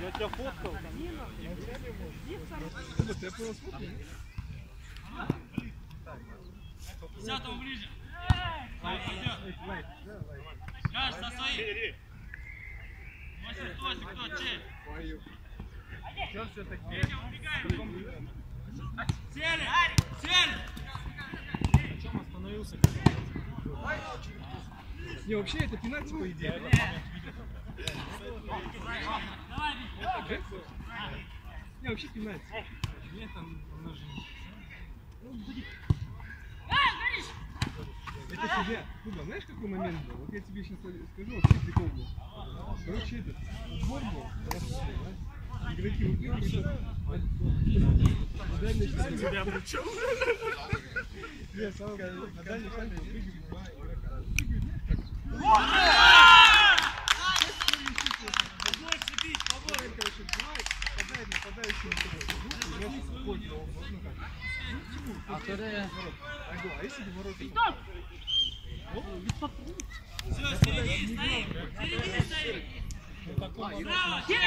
Я тебя фоткал. Десятому ближе. Пойдет. Кажешь, за своим. Восемь, Тосик, кто, че? Петя, убегаем. Сели, сели. Чем остановился? Не, вообще это пенальти по идее. Не, вообще пенальти. Нет, там. Это тебе, Куба, знаешь какой момент был? Вот я тебе сейчас скажу, вот прикол был. Короче, этот, сбор был, игроки выигрывают. На дальней шайбе. Тебя причем? Нет, самое главное, на дальней выигрывают А вторая... А гол, а если бы ворота... Все, середине стоим. Середине стоим. Право, че?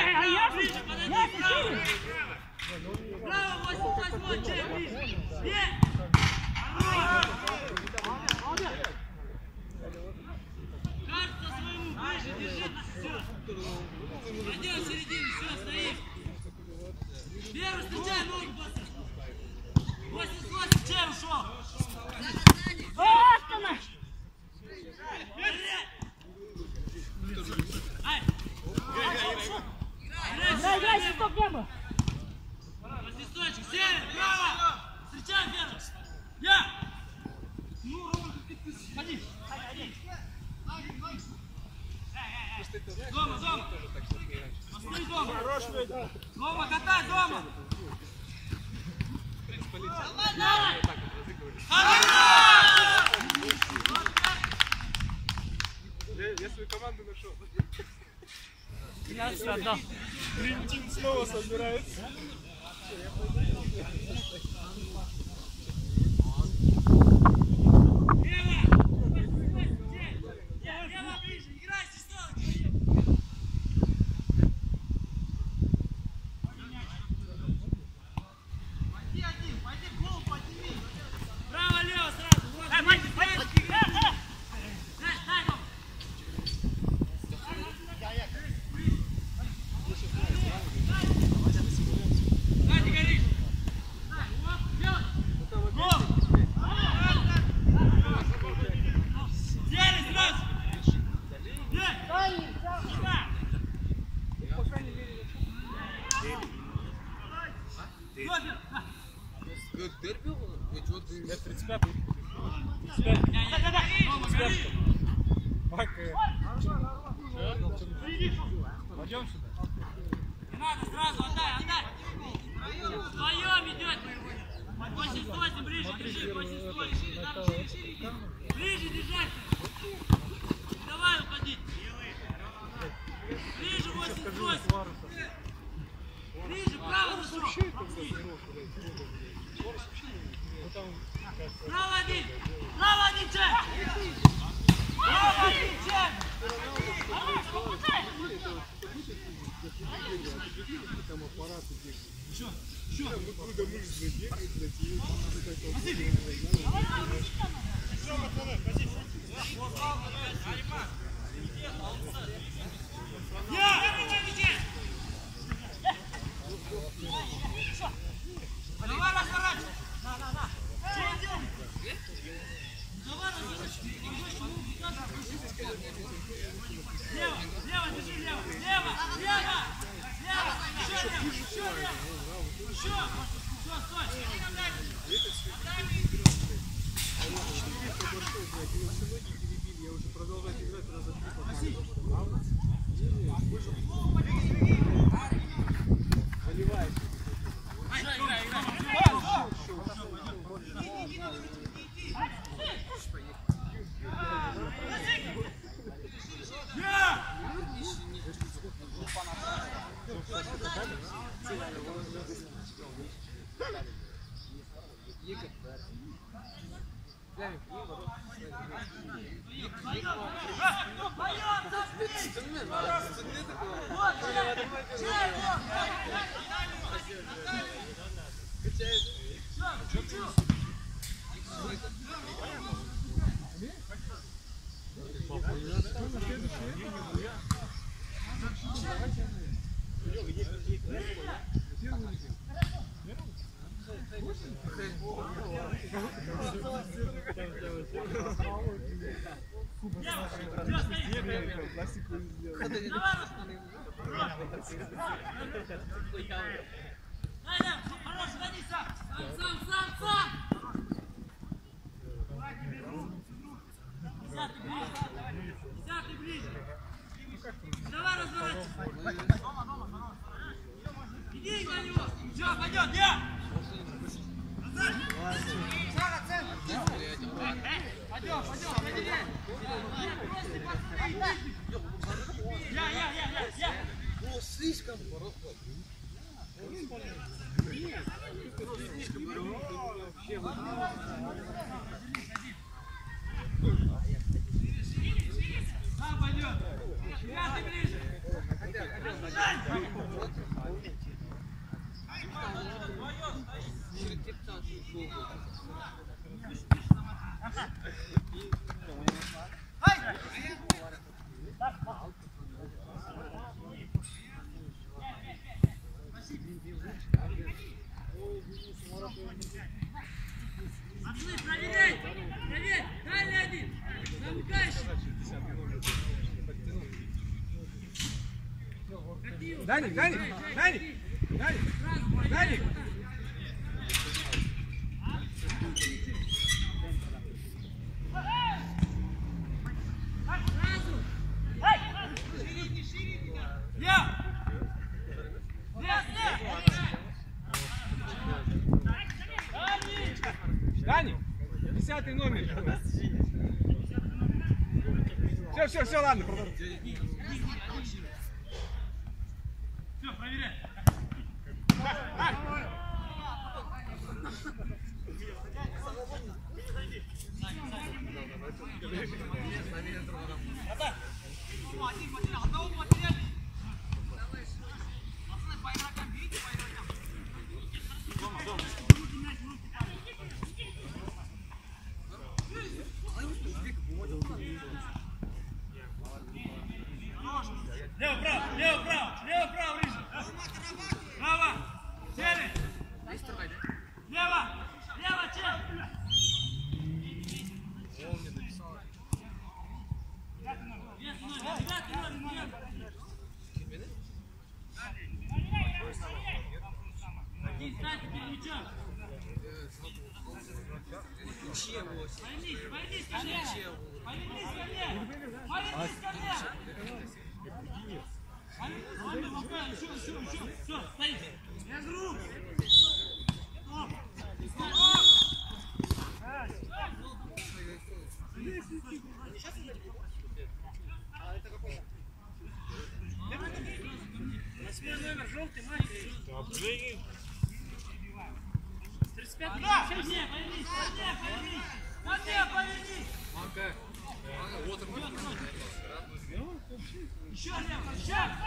Я отдал. Гринтин снова собирается. Там аппараты бегают. Еще, Там откуда мышцы бегают, блядь, и вот такая Давай Давайте. Давай разворачивайся! Иди на него! Все, пойдет, я! Слишком Слишком Даник, Даник, Даник, Даник, Даник. Даник, десятый номер. Все, все, все, ладно. Shut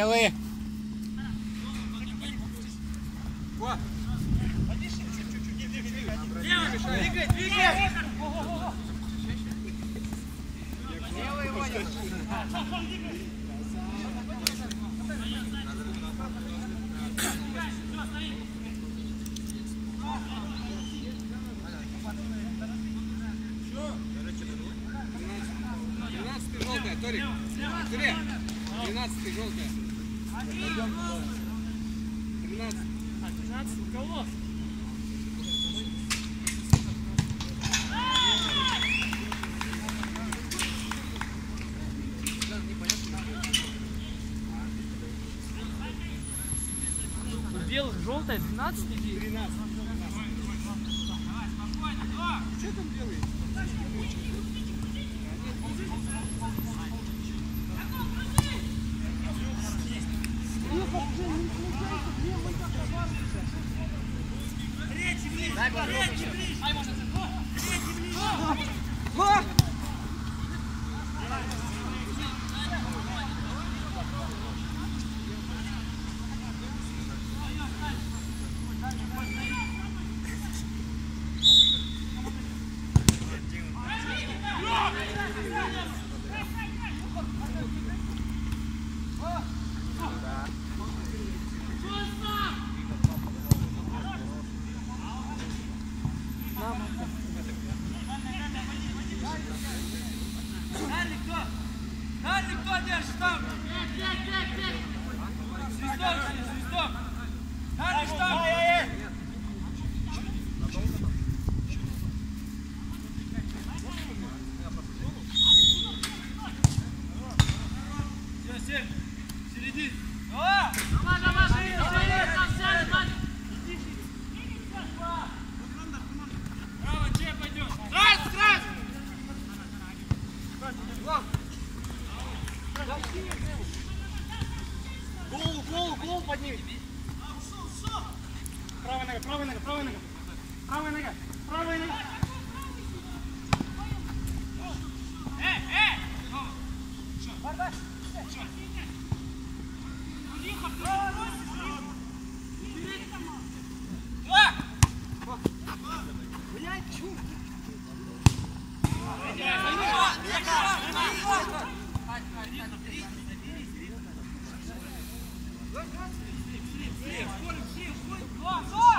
Белые. Двигай, двигай! Белые его Толик, 12 желтая. 13. А, 13 у кого? У белых желтая 12 Заказ, слив, слив, слив, скорый, слив, скорый, два, два!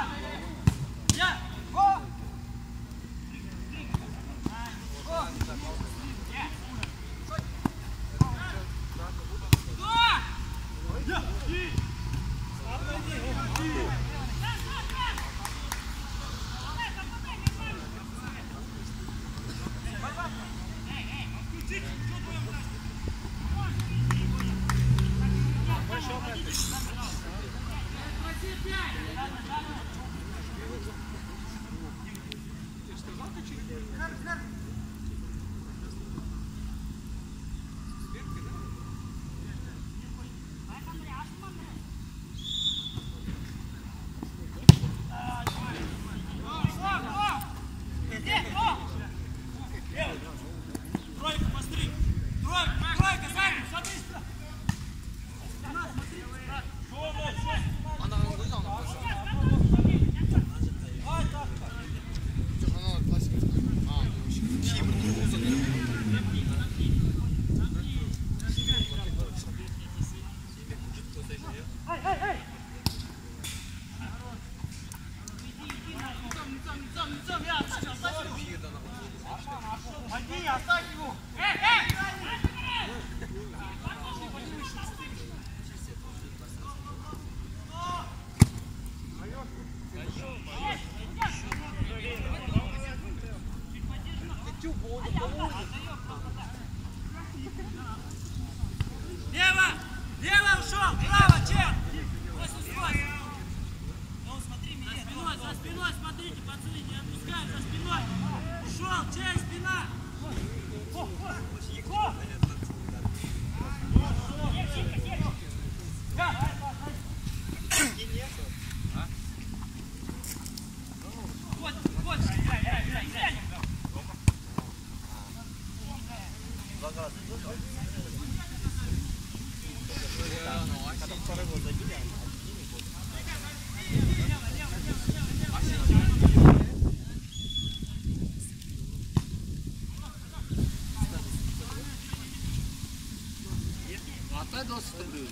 Отдай 20 рублей.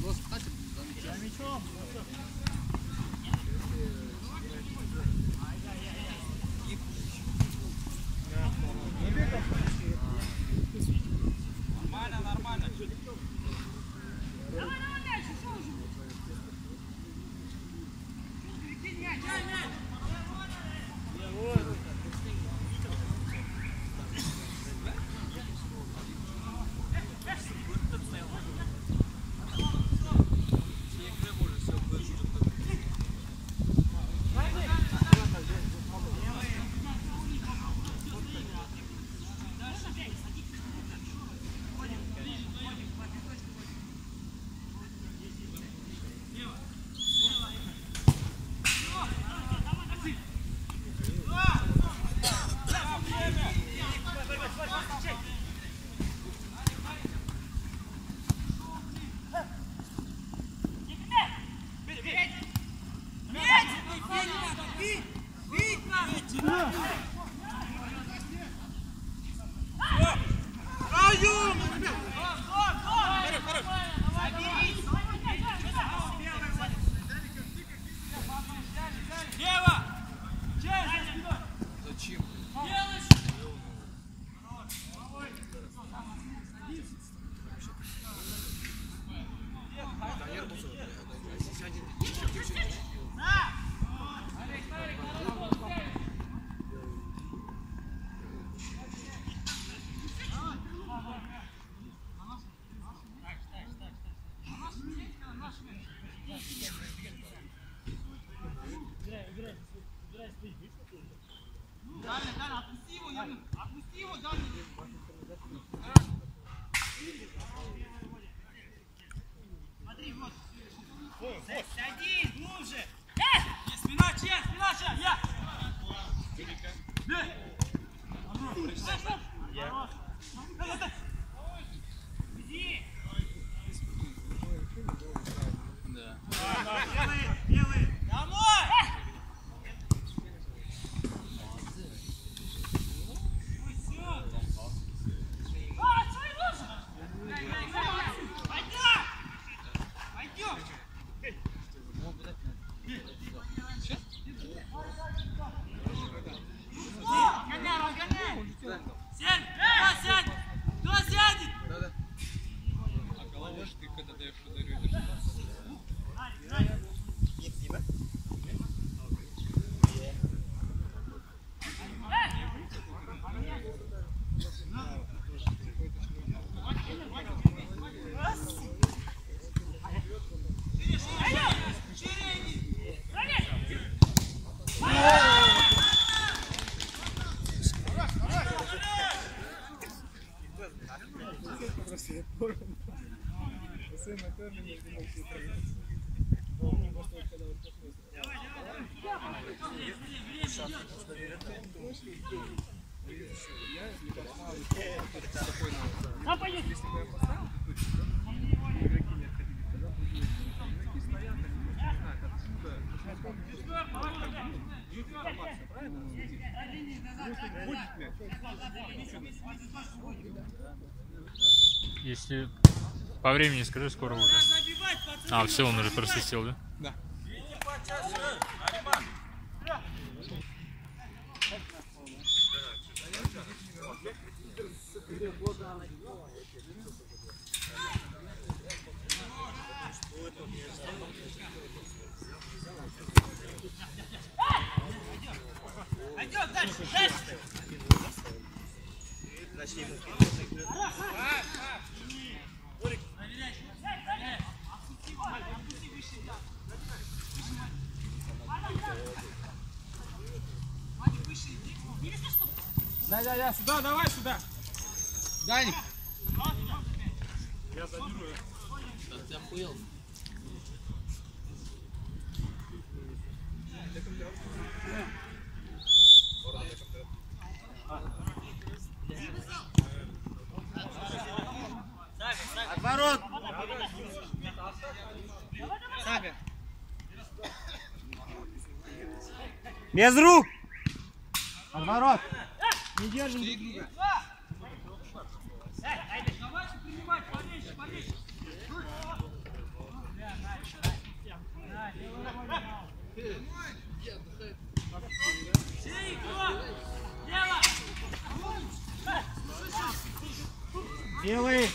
20 хватит? За мячом. Там пойдет. Если бы я поставил эту точку, да, игроки не отходили, бы было. Игроки стоят, они не знают, откуда. Бьют информацию, правильно? Если по времени скажи, скоро уже. А, все, он уже просвистел, да? Да. Пойдем дальше, дальше! Да, да, да, сюда, давай сюда. Даник. Ты охуел? Отворот! Без рук! Отворот! Не держим друг друга. Давайте принимать, полегче, полегче. Белый!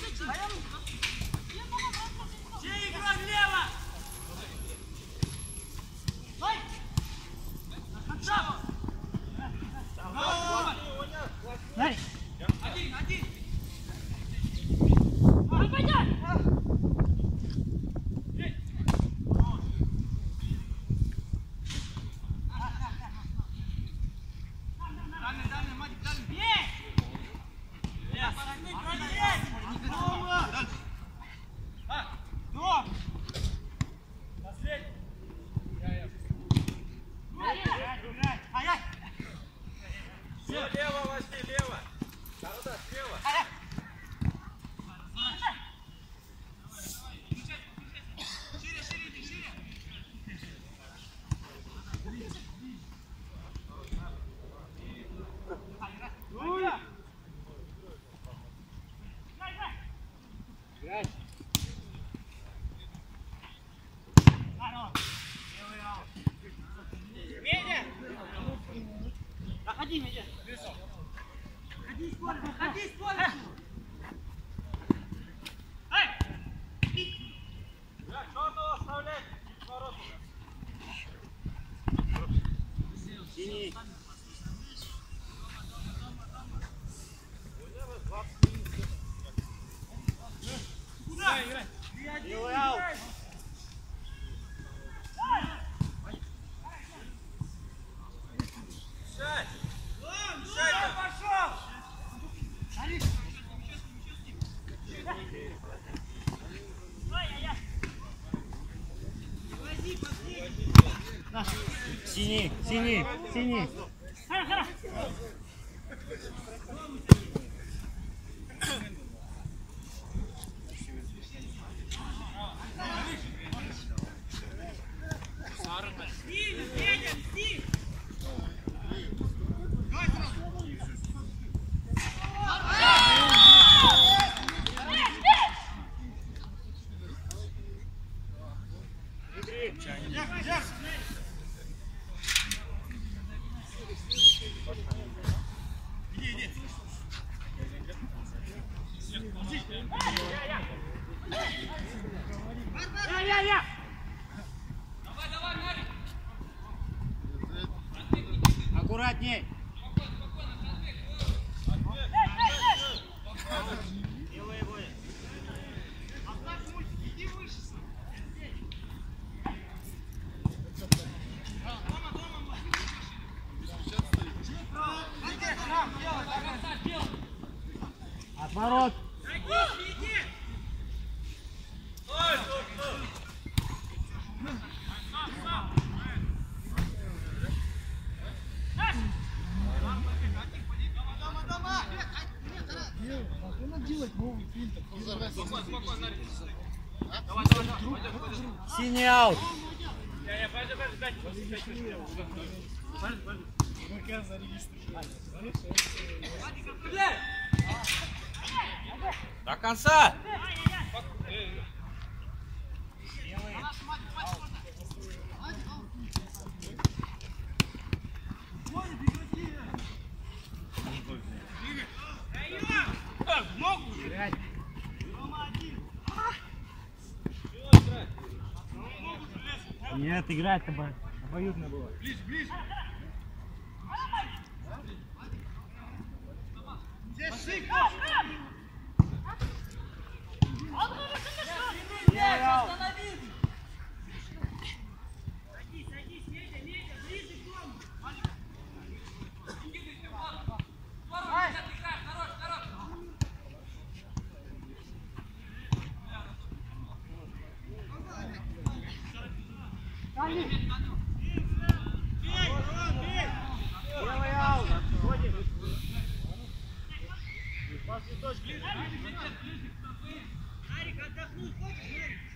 Синий, синий, синий. Хара, хара. Синий, Федя, лети. Я, я, я. Аккуратней. Белые будет. Отворот. Садись, иди. Синий аут. До конца. Нет, играть-то обоюдно было. Мяч останови. Садись, Белый аут. Отходим. Нарик, отдохнуть хочешь, Нарик? Не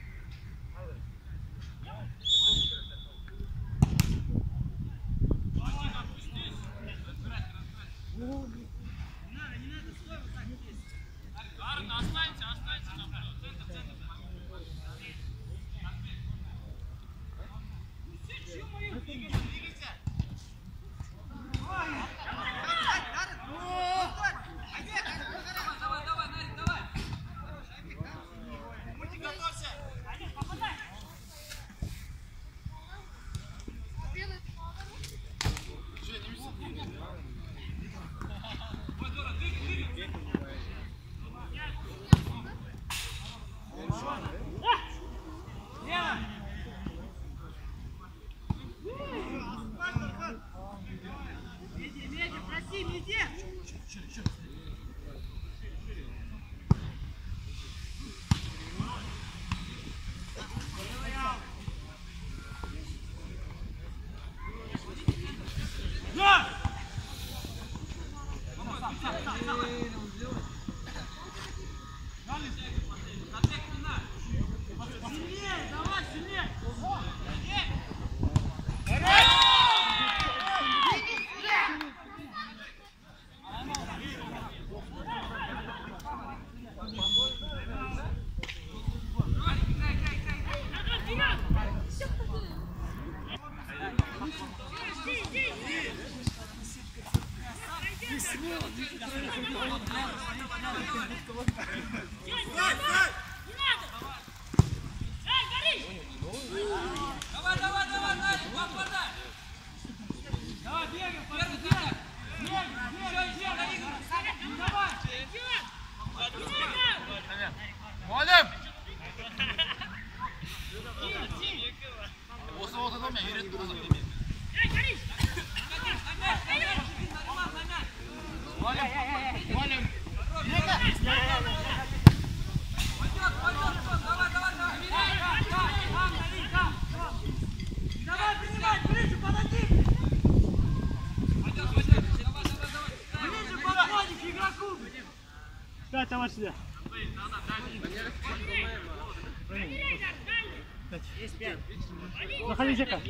Заходи, Жека.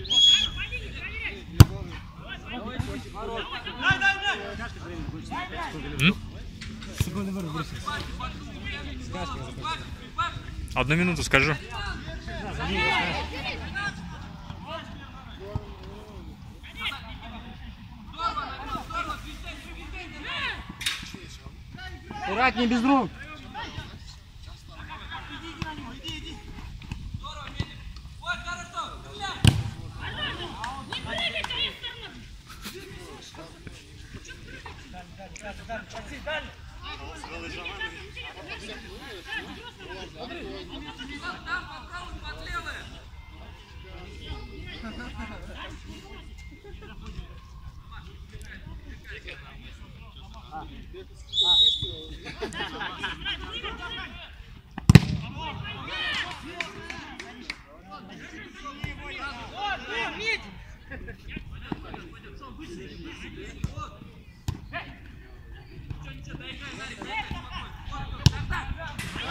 Одну минуту скажу. Аккуратнее без рук. Там попробуй под левое.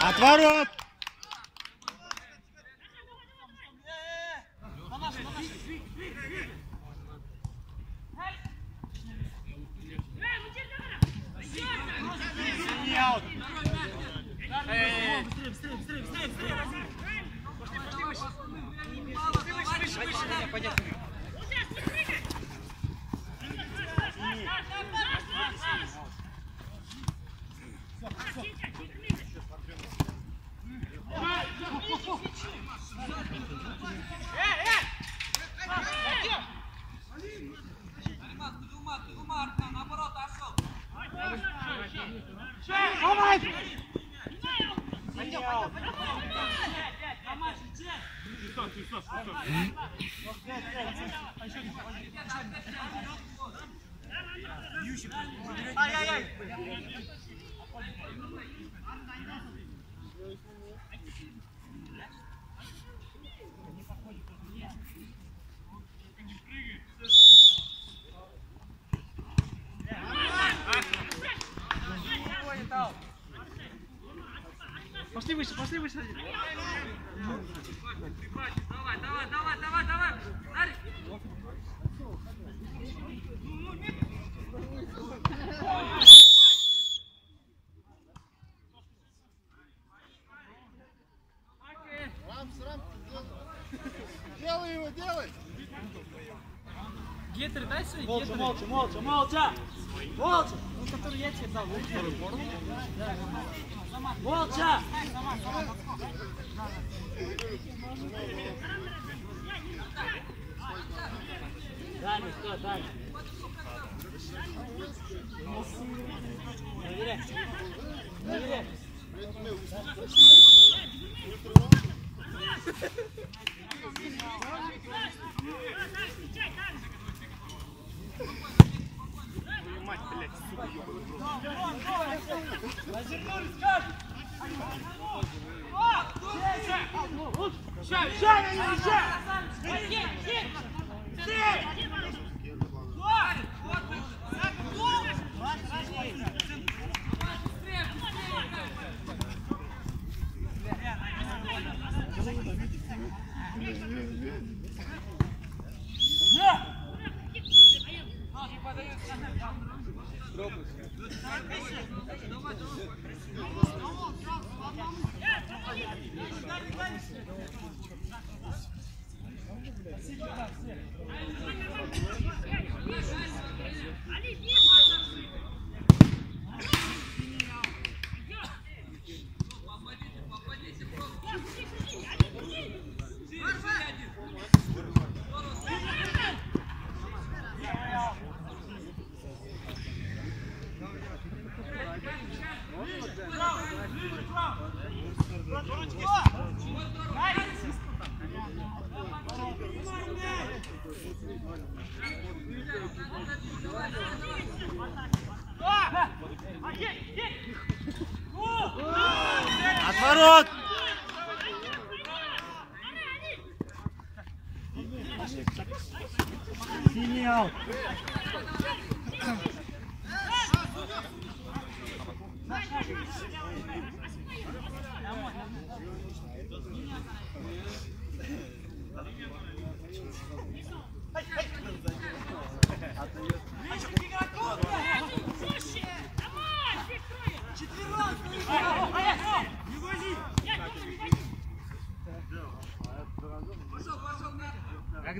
Отворот! Пошли выше, пошли выше. Давай, давай, давай, давай, давай. Дарик. Делай его, делай! Гетры, дай свои Молча, молча, молча, молча. Молча. Ну, который я тебе дал. Молча. Дальше, что, дальше. Проверяй. Проверяй. Отворот!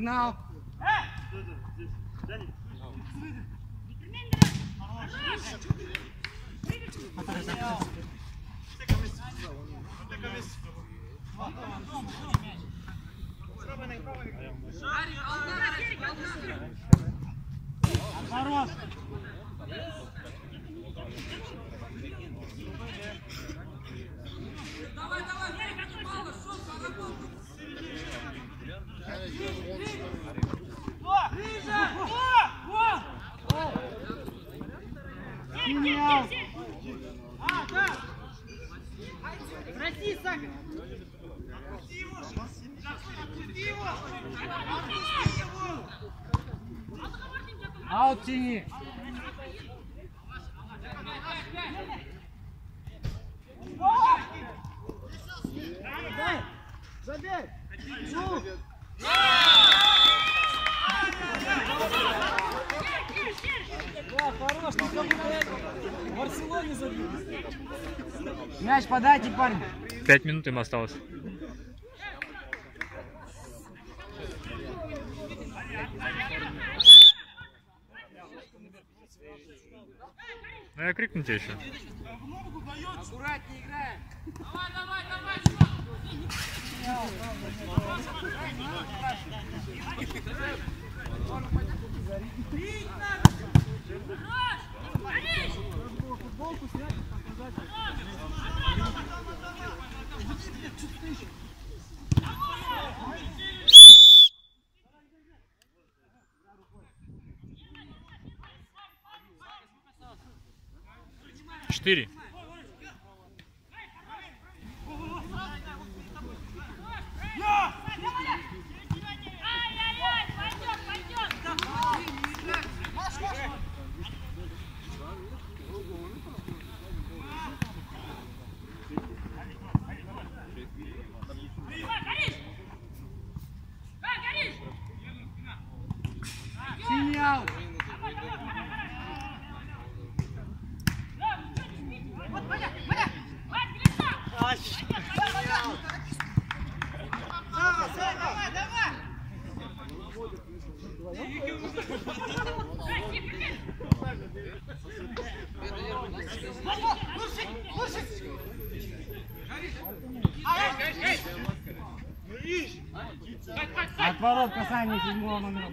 now. Забей! Ну! Да, хорош, в Барселоне забил. Мяч подайте, парень. Пять минут им осталось. Ну я крикну тебе еще. Аккуратнее играем. Давай, давай, давай, Футболку снять, показать. Иди, блядь, что ты ищешь? 4. Отворот касание седьмого номера было.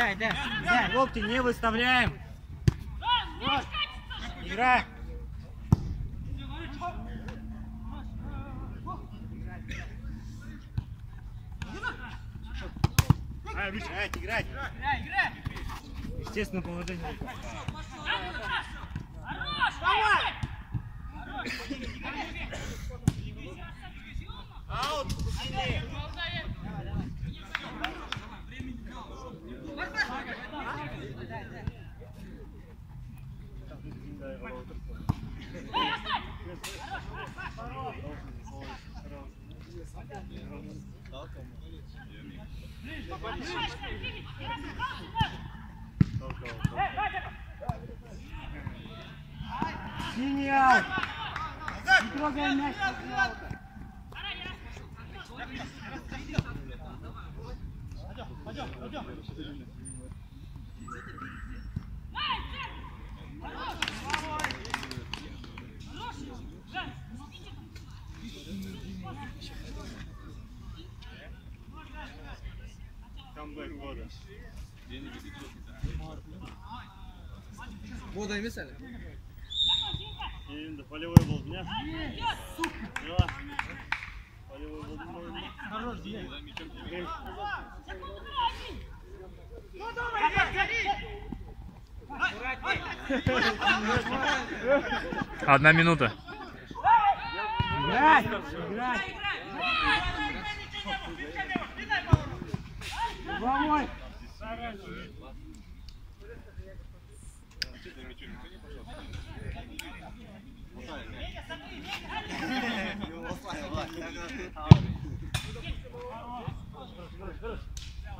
Дай, дай, дай, локти не выставляем. Игра. Играть, играть. Естественно, положение. Аут, сильнее. Синий аут. Не трогай мяч. после аута. Камбэк, Вода емес әлі. Енді полевой болды, не? Дела. Полевой болды ма енді? Хорош, Дия. Одна минута. Играй! Играй! Головой!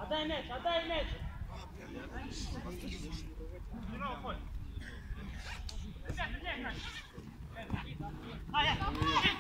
Отдай мяч, отдай мяч. Ай, ай.